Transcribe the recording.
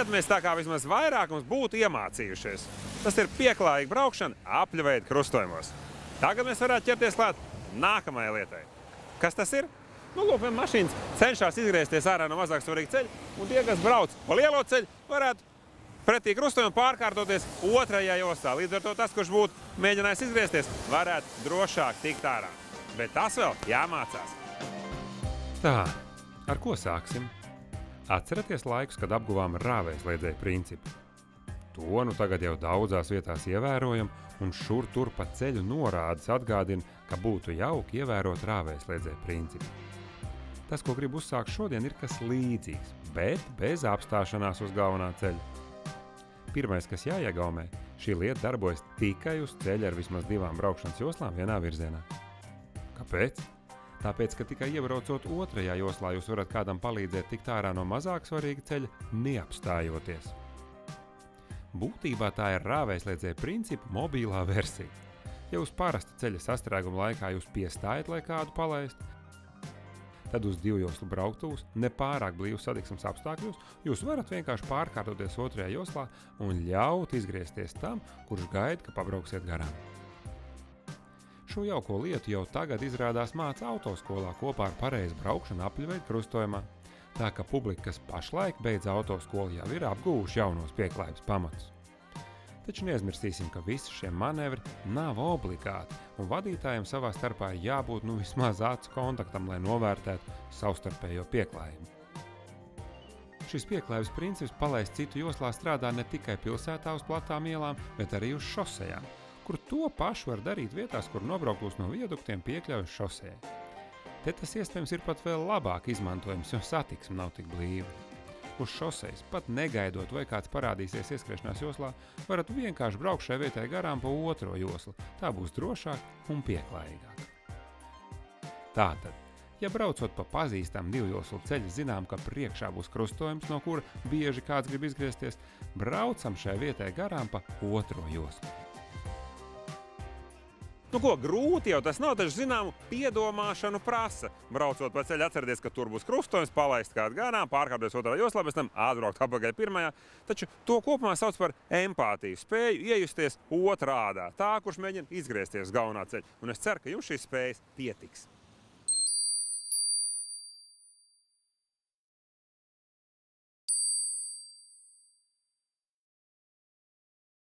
lietu mēs tā kā vismaz vairāk mums būtu iemācījušies. Tas ir pieklājīga braukšana apļu veidu krustojumos. Tagad mēs varētu ķerties klāt nākamajai lietai. Kas tas ir? Nu, lūk, mašīnas cenšas izgriezties ārā no mazāk svarīga ceļa, un tie, kas brauc pa lielo ceļu, varētu pretī krustojumam pārkārtoties otrajā jostā. Līdz ar to tas, kurš būtu mēģinājis izgriezties, varētu drošāk tikt ārā. Bet tas vēl jāmācās. Tā, ar ko sāksim? Atcerieties laikus, kad apguvām rāvēslēdzēju principu. To nu tagad jau daudzās vietās ievērojam, un šur tur pa ceļu norādes atgādina, ka būtu jauki ievērot rāvēslēdzēju principu. Tas, ko gribu uzsākt šodien, ir kas līdzīgs, bet bez apstāšanās uz galvenā ceļa. Pirmais, kas jāiegaumē, šī lieta darbojas tikai uz ceļa ar vismaz divām braukšanas joslām vienā virzienā. Kāpēc? Tāpēc, ka tikai iebraucot otrajā joslā, jūs varat kādam palīdzēt tikt ārā no mazāk svarīga ceļa, neapstājoties. Būtībā tā ir rāvēslēdzēja principa mobilā versija. Ja uz parasta ceļa sastrēguma laikā jūs piestājat, lai kādu palaistu, tad uz divjoslu brauktuvus nepārāk blīvus satiksmes apstākļos jūs varat vienkārši pārkārtoties otrajā joslā un ļaut izgriezties tam, kurš gaida, ka pabrauksiet garām. Šo jauko lietu jau tagad izrādās māca autoskolā kopā ar pareizu braukšanu apļuveidu krustojumā. Tā ka publika, kas pašlaik beidz autoskolu, jau ir apguvuši jaunos pieklājības pamatus. Taču neaizmirsīsim, ka visi šie manevri nav obligāti, un vadītājiem savā starpā ir jābūt nu vismaz acu kontaktam, lai novērtētu savstarpējo pieklājību. Šis pieklājības princips palaist citu joslā strādā ne tikai pilsētā uz platām ielām, bet arī uz šosejām, kur to pašu var darīt vietās, kur nobrauktos no vieduktiem piekļaujas šosejai. Te tas iespējams ir pat vēl labāk izmantojams, jo satiksme nav tik blīva uz šoseis, pat negaidot, vai kāds parādīsies ieskriešanās joslā, varat vienkārši braukt šai vietai garām pa otro joslu. Tā būs drošāk un pieklājīgāk. Tātad, ja braucot pa pazīstamu divjoslu ceļu, zinām, ka priekšā būs krustojums, no kura bieži kāds grib izgriezties, braucam šai vietai garām pa otro joslu. Nu, ko grūti jau tas nav, taču zināmu piedomāšanu prasa. Braucot pa ceļu, atcerieties, ka tur būs krustojums, palaist kādu garām, pārkāpties otrā joslā, pēc tam atbraukt apakaļ pirmajā. Taču to kopumā sauc par empātiju, spēju iejusties otrādā, tā, kurš mēģina izgriezties galvenā ceļa. Un es ceru, ka jums šīs spējas pietiks.